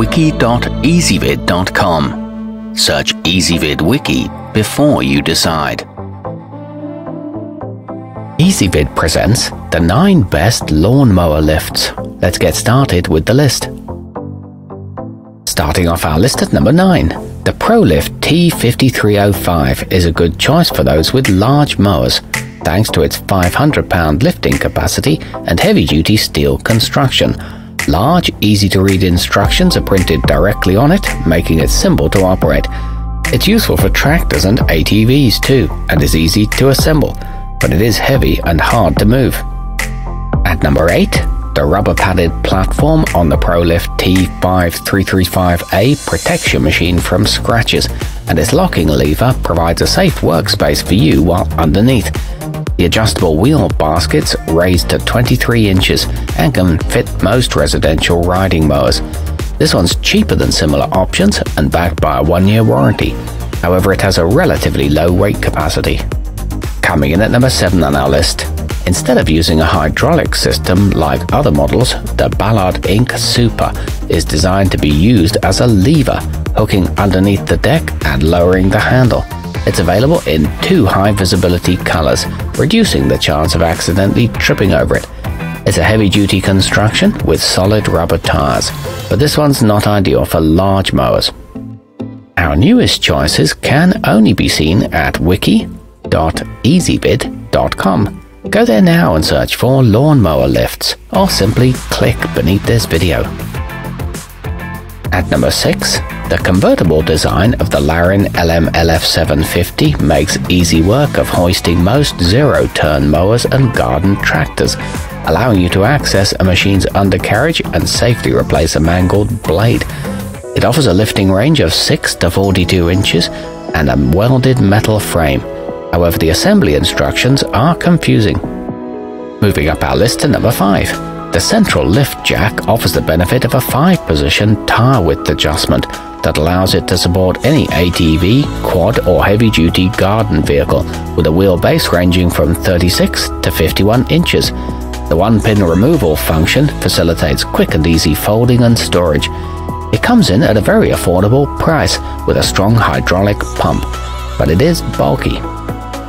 wiki.ezvid.com. Search Ezvid Wiki before you decide. Ezvid presents the 9 best lawnmower lifts. Let's get started with the list. Starting off our list at number 9, the ProLift T5305 is a good choice for those with large mowers, thanks to its 500 pound lifting capacity and heavy duty steel construction. Large, easy to read instructions are printed directly on it, making it simple to operate. It's useful for tractors and ATVs too, and is easy to assemble but it is heavy and hard to move. At number 8, the rubber padded platform on the ProLift T5335A protects your machine from scratches, and its locking lever provides a safe workspace for you while underneath. The adjustable wheel baskets raise to 23 inches and can fit most residential riding mowers. This one's cheaper than similar options and backed by a one year warranty. However, it has a relatively low weight capacity. Coming in at number 7 on our list. Instead of using a hydraulic system like other models, the Ballard Inc. Super is designed to be used as a lever, hooking underneath the deck and lowering the handle. It's available in two high visibility colors, reducing the chance of accidentally tripping over it. It's a heavy duty construction with solid rubber tires, but this one's not ideal for large mowers. Our newest choices can only be seen at Wiki, www.ezvid.com. Go there now and search for lawnmower lifts, or simply click beneath this video. At number 6, the convertible design of the Larin LM LF750 makes easy work of hoisting most zero-turn mowers and garden tractors, allowing you to access a machine's undercarriage and safely replace a mangled blade. It offers a lifting range of 6 to 42 inches and a welded metal frame. However, the assembly instructions are confusing. Moving up our list to number 5. The central lift jack offers the benefit of a 5-position tire width adjustment that allows it to support any ATV, quad or heavy-duty garden vehicle with a wheelbase ranging from 36 to 51 inches. The one-pin removal function facilitates quick and easy folding and storage. It comes in at a very affordable price with a strong hydraulic pump, but it is bulky.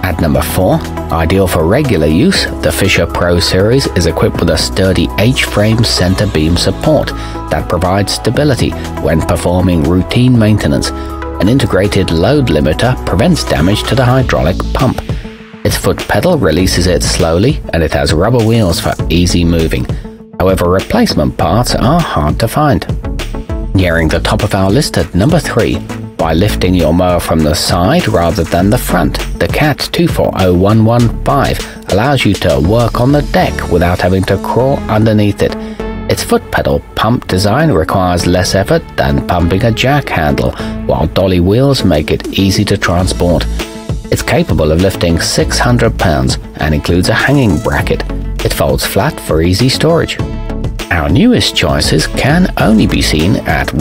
At number 4, ideal for regular use, the Fischer Pro Series is equipped with a sturdy H-frame center beam support that provides stability when performing routine maintenance. An integrated load limiter prevents damage to the hydraulic pump. Its foot pedal releases it slowly and it has rubber wheels for easy moving. However, replacement parts are hard to find. Nearing the top of our list at number 3, by lifting your mower from the side rather than the front. The CAT 240115 allows you to work on the deck without having to crawl underneath it. Its foot pedal pump design requires less effort than pumping a jack handle, while dolly wheels make it easy to transport. It's capable of lifting 600 pounds and includes a hanging bracket. It folds flat for easy storage. Our newest choices can only be seen at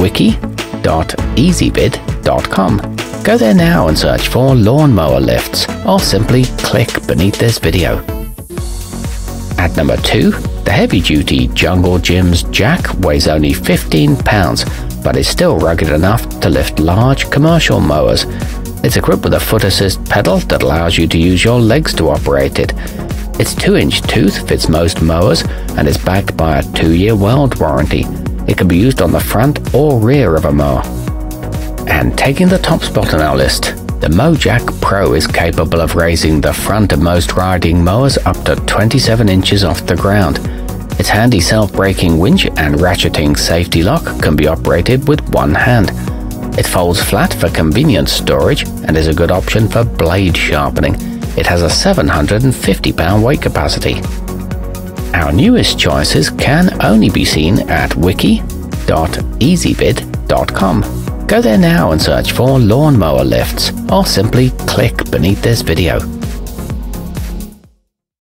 Go there now and search for lawnmower lifts or simply click beneath this video. At number 2, the heavy-duty Jungle Jim's jack weighs only 15 pounds but is still rugged enough to lift large commercial mowers. It's equipped with a foot assist pedal that allows you to use your legs to operate it. Its 2-inch tooth fits most mowers and is backed by a 2-year weld warranty. It can be used on the front or rear of a mower. And taking the top spot on our list, the Mojack Pro is capable of raising the front of most riding mowers up to 27 inches off the ground. Its handy self-braking winch and ratcheting safety lock can be operated with one hand. It folds flat for convenient storage and is a good option for blade sharpening. It has a 750 pound weight capacity. Our newest choices can only be seen at wiki.ezvid.com. Go there now and search for lawnmower lifts or simply click beneath this video.